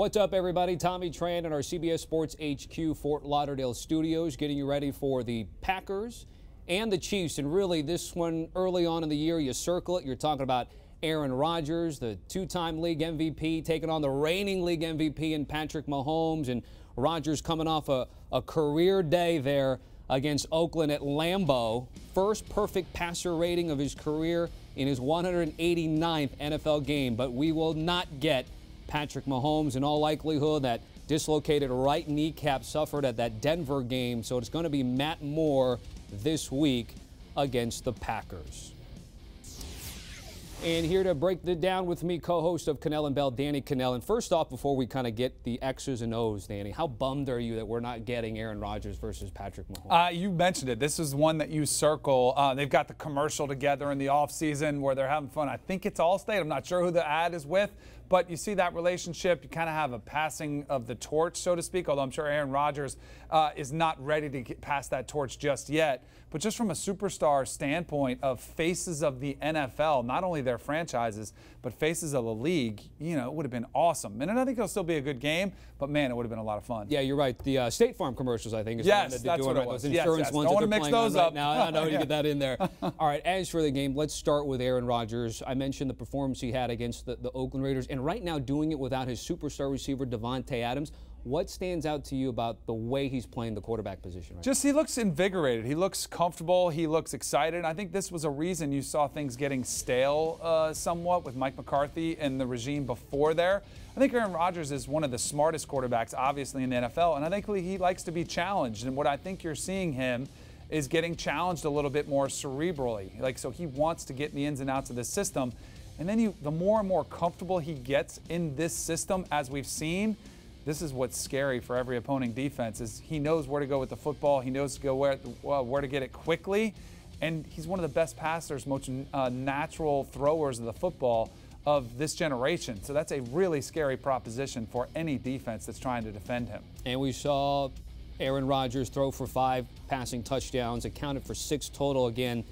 What's up, everybody? Tommy Tran in our CBS Sports HQ Fort Lauderdale studios, getting you ready for the Packers and the Chiefs. And really, this one early on in the year, you circle it. You're talking about Aaron Rodgers, the two time league MVP, taking on the reigning league MVP in Patrick Mahomes. And Rodgers coming off a, a career day there against Oakland at Lambeau. First perfect passer rating of his career in his 189th NFL game. But we will not get Patrick Mahomes in all likelihood. That dislocated right kneecap suffered at that Denver game. So it's going to be Matt Moore this week against the Packers. And here to break it down with me, co-host of Kanell and Bell, Danny Kanell. And first off, before we kind of get the X's and O's, Danny, how bummed are you that we're not getting Aaron Rodgers versus Patrick Mahomes? Uh, you mentioned it. This is one that you circle. Uh, they've got the commercial together in the offseason where they're having fun. I think it's Allstate. I'm not sure who the ad is with, but you see that relationship. You kind of have a passing of the torch, so to speak, although I'm sure Aaron Rodgers uh, is not ready to get past that torch just yet. But just from a superstar standpoint of faces of the NFL, not only their franchises, but faces of the league, you know, it would have been awesome. And I think it'll still be a good game, but man, it would have been a lot of fun. Yeah, you're right. The uh, State Farm commercials, I think, is yes, the one that that's what doing it right. was. Those Yes, insurance yes. ones Don't wanna mix those right up. now. I know you Yeah. get that in there. All right, as for the game, let's start with Aaron Rodgers. I mentioned the performance he had against the, the Oakland Raiders, and right now doing it without his superstar receiver, Davante Adams. What stands out to you about the way he's playing the quarterback position right Just he looks invigorated. He looks comfortable. He looks excited. I think this was a reason you saw things getting stale uh, somewhat with Mike McCarthy and the regime before there. I think Aaron Rodgers is one of the smartest quarterbacks, obviously, in the NFL, and I think he likes to be challenged. And what I think you're seeing him is getting challenged a little bit more cerebrally. Like, so he wants to get in the ins and outs of the system. And then you, the more and more comfortable he gets in this system, as we've seen, this is what's scary for every opposing defense is he knows where to go with the football. He knows to go where, where to get it quickly. And he's one of the best passers, most uh, natural throwers of the football of this generation. So that's a really scary proposition for any defense that's trying to defend him. And we saw Aaron Rodgers throw for five passing touchdowns, accounted for six total again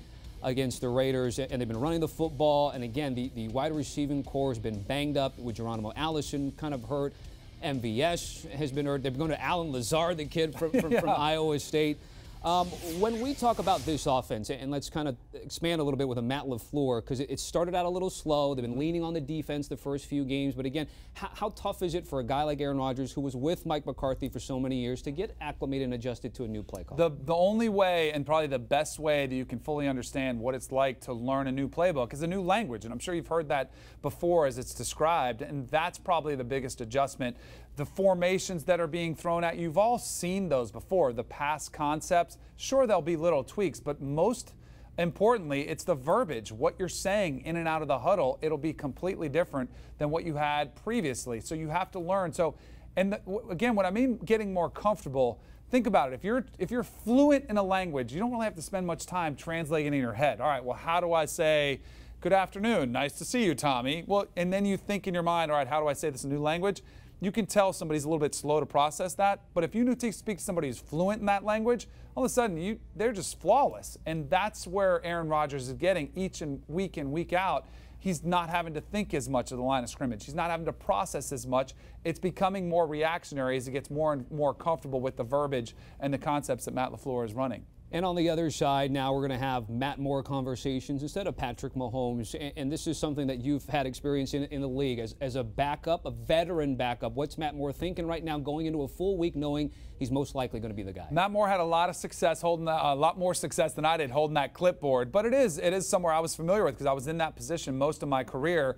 against the Raiders. And they've been running the football. And again, the, the wide receiving corps has been banged up with Geronimo Allison kind of hurt. MVS has been hurt. They've going to Allen Lazard, the kid from, from, Yeah. from Iowa State. Um, when we talk about this offense, and let's kind of expand a little bit with a Matt LaFleur, because it, started out a little slow. They've been leaning on the defense the first few games. But again, how, how tough is it for a guy like Aaron Rodgers, who was with Mike McCarthy for so many years, to get acclimated and adjusted to a new play call? The, the only way, and probably the best way that you can fully understand what it's like to learn a new playbook is a new language. And I'm sure you've heard that before as it's described. And that's probably the biggest adjustment. The formations that are being thrown at, you've all seen those before. The pass concepts, sure, there'll be little tweaks, but most importantly, it's the verbiage. What you're saying in and out of the huddle, it'll be completely different than what you had previously. So you have to learn. So, and the, again, what I mean getting more comfortable, think about it. If you're if you're fluent in a language, you don't really have to spend much time translating in your head. All right, well, how do I say good afternoon, nice to see you, Tommy? Well, and then you think in your mind, all right, how do I say this in a new language? You can tell somebody's a little bit slow to process that, but if you to speak to somebody who's fluent in that language, all of a sudden you they're just flawless. And that's where Aaron Rodgers is getting each and week in, week out. He's not having to think as much of the line of scrimmage. He's not having to process as much. It's becoming more reactionary as he gets more and more comfortable with the verbiage and the concepts that Matt LaFleur is running. And on the other side, now we're going to have Matt Moore conversations instead of Patrick Mahomes. And, and this is something that you've had experience in, in the league as, as a backup, a veteran backup. What's Matt Moore thinking right now going into a full week knowing he's most likely going to be the guy? Matt Moore had a lot of success holding that, a lot more success than I did holding that clipboard, but it is it is somewhere I was familiar with because I was in that position most of my career.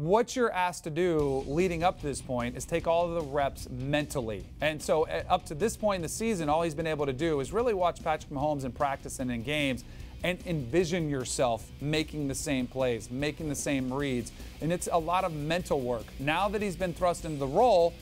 What you're asked to do leading up to this point is take all of the reps mentally. And so uh, up to this point in the season, all he's been able to do is really watch Patrick Mahomes in practice and in games and envision yourself making the same plays, making the same reads. And it's a lot of mental work. Now that he's been thrust into the role,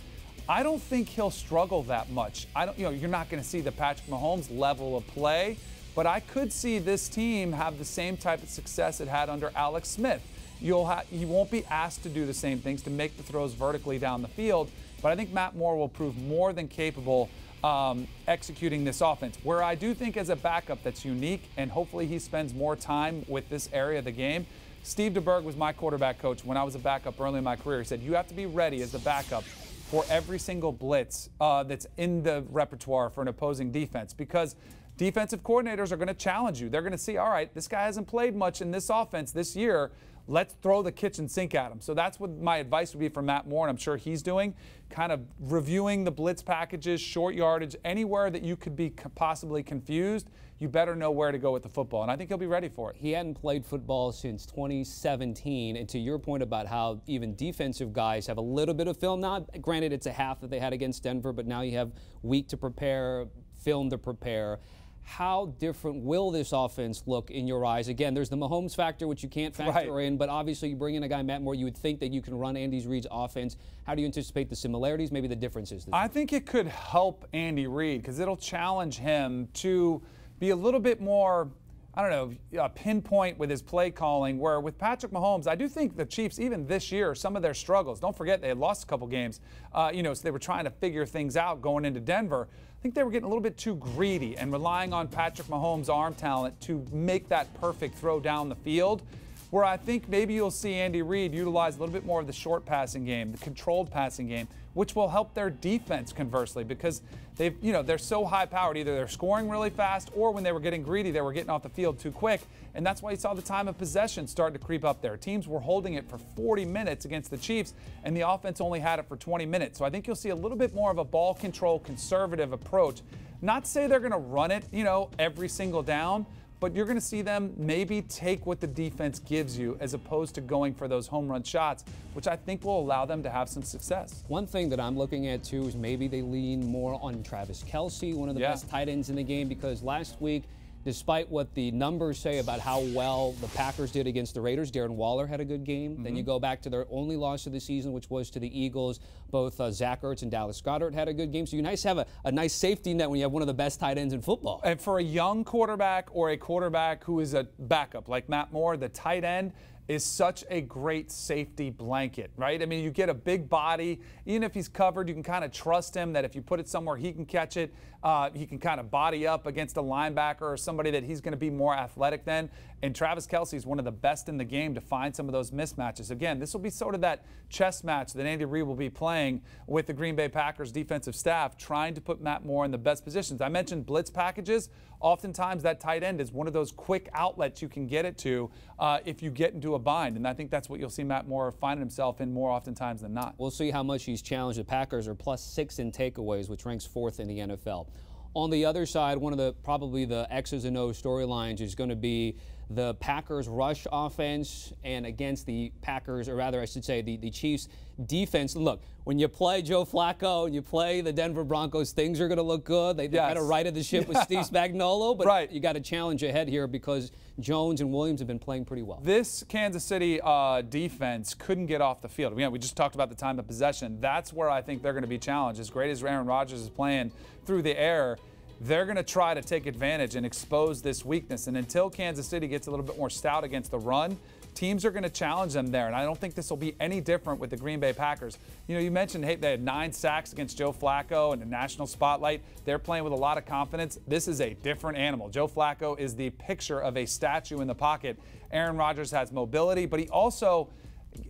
I don't think he'll struggle that much. I don't, you know, you're not going to see the Patrick Mahomes level of play, but I could see this team have the same type of success it had under Alex Smith. You'll ha- you won't be asked to do the same things to make the throws vertically down the field, but I think Matt Moore will prove more than capable um, executing this offense. Where I do think as a backup that's unique, and hopefully he spends more time with this area of the game. Steve DeBerg was my quarterback coach when I was a backup early in my career. He said, You have to be ready as the backup for every single blitz uh, that's in the repertoire for an opposing defense because defensive coordinators are going to challenge you. They're going to see, all right, this guy hasn't played much in this offense this year. Let's throw the kitchen sink at him. So that's what my advice would be for Matt Moore, and I'm sure he's doing, kind of reviewing the blitz packages, short yardage, anywhere that you could be possibly confused, you better know where to go with the football. And I think he'll be ready for it. He hadn't played football since 2017. And to your point about how even defensive guys have a little bit of film, now granted it's a half that they had against Denver, but now you have week to prepare, film to prepare how different will this offense look in your eyes? Again, there's the Mahomes factor, which you can't factor right. in, but obviously you bring in a guy, Matt Moore, you would think that you can run Andy Reid's offense. How do you anticipate the similarities, maybe the differences? I think it could help Andy Reid because it'll challenge him to be a little bit more I don't know, uh, pinpoint with his play calling. Where with Patrick Mahomes, I do think the Chiefs, even this year, some of their struggles. Don't forget they had lost a couple games. Uh, you know, so they were trying to figure things out going into Denver. I think they were getting a little bit too greedy and relying on Patrick Mahomes' arm talent to make that perfect throw down the field where I think maybe you'll see Andy Reid utilize a little bit more of the short passing game, the controlled passing game, which will help their defense conversely because they've, you know, they're so high powered. Either they're scoring really fast or when they were getting greedy, they were getting off the field too quick. And that's why you saw the time of possession start to creep up there. Teams were holding it for 40 minutes against the Chiefs, and the offense only had it for 20 minutes. So I think you'll see a little bit more of a ball control conservative approach. Not say they're going to run it, you know, every single down, but you're going to see them maybe take what the defense gives you as opposed to going for those home run shots, which I think will allow them to have some success. One thing that I'm looking at too is maybe they lean more on Travis Kelce, one of the yeah. best tight ends in the game, because last week despite what the numbers say about how well the Packers did against the Raiders, Darren Waller had a good game. Mm-hmm. Then you go back to their only loss of the season, which was to the Eagles. Both uh, Zach Ertz and Dallas Goedert had a good game. So you nice have a, a nice safety net when you have one of the best tight ends in football. And for a young quarterback or a quarterback who is a backup like Matt Moore, the tight end is such a great safety blanket, right? I mean, you get a big body. Even if he's covered, you can kind of trust him that if you put it somewhere, he can catch it. Uh, he can kind of body up against a linebacker or somebody that he's going to be more athletic than. And Travis Kelce is one of the best in the game to find some of those mismatches. Again, this will be sort of that chess match that Andy Reid will be playing with the Green Bay Packers defensive staff, trying to put Matt Moore in the best positions. I mentioned blitz packages. Oftentimes, that tight end is one of those quick outlets you can get it to uh, if you get into a bind. And I think that's what you'll see Matt Moore finding himself in more oftentimes than not. We'll see how much he's challenged. The Packers are plus six in takeaways, which ranks fourth in the NFL. On the other side, one of the probably the X's and O's storylines is going to be the Packers rush offense and against the Packers, or rather, I should say, the, the Chiefs defense. Look, when you play Joe Flacco and you play the Denver Broncos, things are going to look good. They, yes. right of the ship with Steve Spagnuolo, but right. you got a challenge ahead here because Jones and Williams have been playing pretty well. This Kansas City uh, defense couldn't get off the field. Yeah, we just talked about the time of possession. That's where I think they're going to be challenged. As great as Aaron Rodgers is playing through the air, they're going to try to take advantage and expose this weakness. And until Kansas City gets a little bit more stout against the run, teams are going to challenge them there. And I don't think this will be any different with the Green Bay Packers. You know, you mentioned, hey, they had nine sacks against Joe Flacco in the national spotlight. They're playing with a lot of confidence. This is a different animal. Joe Flacco is the picture of a statue in the pocket. Aaron Rodgers has mobility, but he also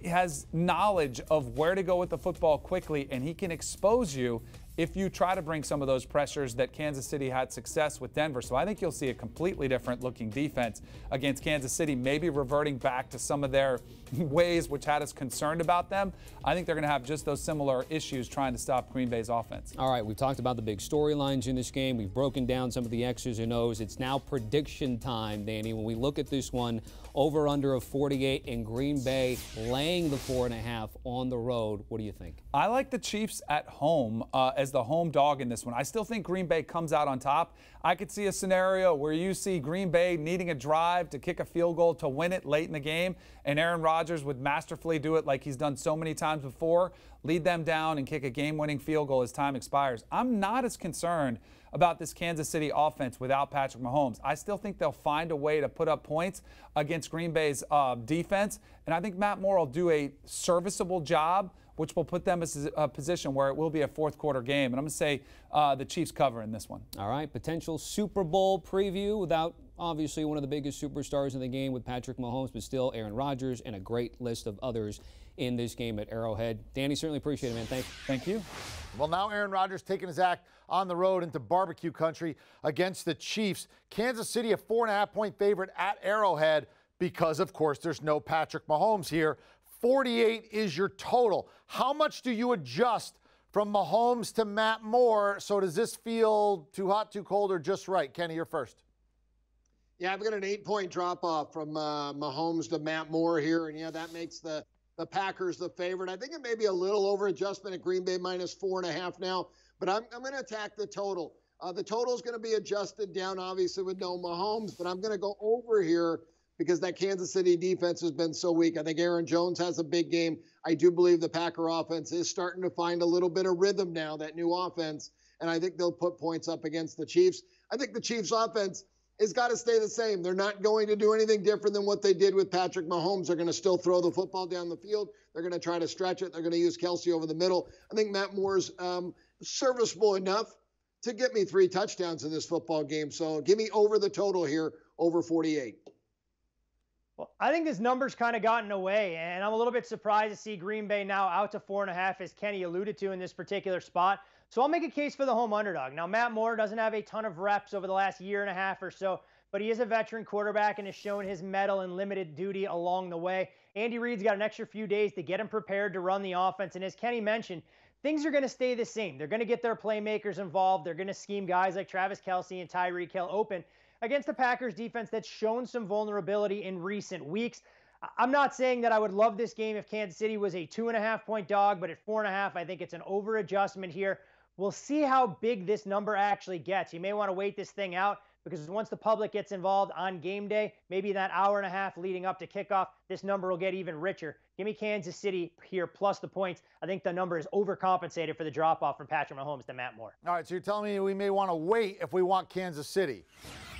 has knowledge of where to go with the football quickly, and he can expose you if you try to bring some of those pressures that Kansas City had success with Denver. So I think you'll see a completely different looking defense against Kansas City, maybe reverting back to some of their ways which had us concerned about them. I think they're going to have just those similar issues trying to stop Green Bay's offense. All right, we've talked about the big storylines in this game. We've broken down some of the X's and O's. It's now prediction time, Danny. When we look at this one, over under of 48 in Green Bay, laying the four and a half on the road. What do you think? I like the Chiefs at home uh, as the home dog in this one. I still think Green Bay comes out on top. I could see a scenario where you see Green Bay needing a drive to kick a field goal to win it late in the game, and Aaron Rodgers would masterfully do it like he's done so many times before, lead them down and kick a game winning field goal as time expires. I'm not as concerned about this Kansas City offense without Patrick Mahomes. I still think they'll find a way to put up points against Green Bay's uh, defense, and I think Matt Moore will do a serviceable job which will put them in a position where it will be a fourth quarter game. And I'm going to say uh, the Chiefs cover in this one. All right, potential Super Bowl preview without obviously one of the biggest superstars in the game with Patrick Mahomes, but still Aaron Rodgers and a great list of others in this game at Arrowhead. Danny, certainly appreciate it, man. Thank. Thank you. Well, now Aaron Rodgers taking his act on the road into barbecue country against the Chiefs. Kansas City, a four and a half point favorite at Arrowhead because, of course, there's no Patrick Mahomes here. 48 is your total. How much do you adjust from Mahomes to Matt Moore? So does this feel too hot, too cold, or just right? Kenny, you're first. Yeah, I've got an eight point drop off from uh, Mahomes to Matt Moore here. And yeah, that makes the, the Packers the favorite. I think it may be a little over adjustment at Green Bay minus four and a half now, but I'm, I'm going to attack the total. Uh, the total is going to be adjusted down, obviously, with no Mahomes, but I'm going to go over here because that Kansas City defense has been so weak. I think Aaron Jones has a big game. I do believe the Packer offense is starting to find a little bit of rhythm now, that new offense, and I think they'll put points up against the Chiefs. I think the Chiefs offense has got to stay the same. They're not going to do anything different than what they did with Patrick Mahomes. They're going to still throw the football down the field. They're going to try to stretch it. They're going to use Kelce over the middle. I think Matt Moore's um, serviceable enough to get me three touchdowns in this football game. So give me over the total here, over 48. Well, I think this number's kind of gotten away, and I'm a little bit surprised to see Green Bay now out to four and a half, as Kenny alluded to in this particular spot. So I'll make a case for the home underdog. Now, Matt Moore doesn't have a ton of reps over the last year and a half or so, but he is a veteran quarterback and has shown his mettle and limited duty along the way. Andy Reid's got an extra few days to get him prepared to run the offense. And as Kenny mentioned, things are going to stay the same. They're going to get their playmakers involved. They're going to scheme guys like Travis Kelce and Tyreek Hill open against the Packers defense that's shown some vulnerability in recent weeks. I'm not saying that I would love this game if Kansas City was a two and a half point dog, but at four and a half, I think it's an over adjustment here. We'll see how big this number actually gets. You may want to wait this thing out because once the public gets involved on game day, maybe that hour and a half leading up to kickoff, this number will get even richer. Give me Kansas City here plus the points. I think the number is overcompensated for the drop off from Patrick Mahomes to Matt Moore. All right, so you're telling me we may want to wait if we want Kansas City.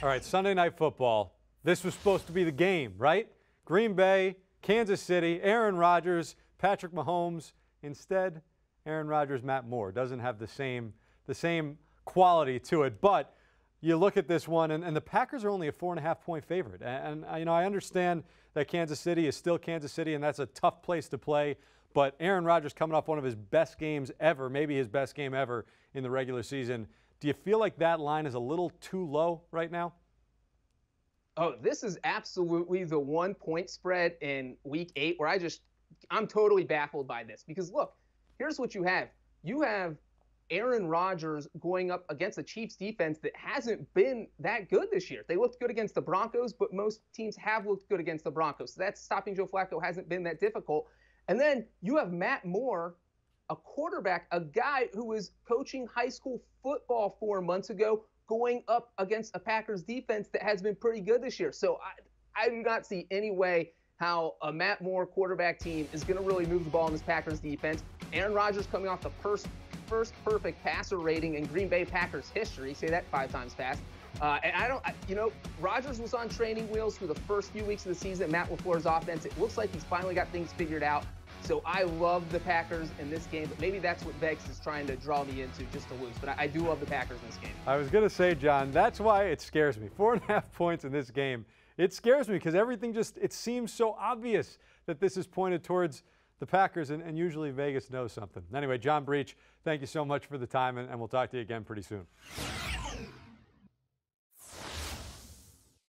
All right, Sunday Night Football. This was supposed to be the game, right? Green Bay, Kansas City, Aaron Rodgers, Patrick Mahomes. Instead, Aaron Rodgers, Matt Moore doesn't have the same the same quality to it. But you look at this one, and, and the Packers are only a four and a half point favorite. And, and you know I understand that Kansas City is still Kansas City, and that's a tough place to play. But Aaron Rodgers coming off one of his best games ever, maybe his best game ever in the regular season. Do you feel like that line is a little too low right now? Oh, this is absolutely the one point spread in week eight where I just, I'm totally baffled by this because look, here's what you have. You have Aaron Rodgers going up against the Chiefs defense that hasn't been that good this year. They looked good against the Broncos, but most teams have looked good against the Broncos. So that's stopping Joe Flacco hasn't been that difficult. And then you have Matt Moore, a quarterback, a guy who was coaching high school football four months ago, going up against a Packers defense that has been pretty good this year. So I, I do not see any way how a Matt Moore quarterback team is going to really move the ball in this Packers defense. Aaron Rodgers coming off the first, first perfect passer rating in Green Bay Packers history. Say that five times fast. Uh, and I don't, I, you know, Rodgers was on training wheels for the first few weeks of the season. Matt LaFleur's offense, it looks like he's finally got things figured out. So I love the Packers in this game, but maybe that's what Vegas is trying to draw me into just to lose. But I, I do love the Packers in this game. I was going to say, John, that's why it scares me. Four and a half points in this game. It scares me because everything just, it seems so obvious that this is pointed towards the Packers, and, and usually Vegas knows something. Anyway, John Breech, thank you so much for the time, and, and we'll talk to you again pretty soon.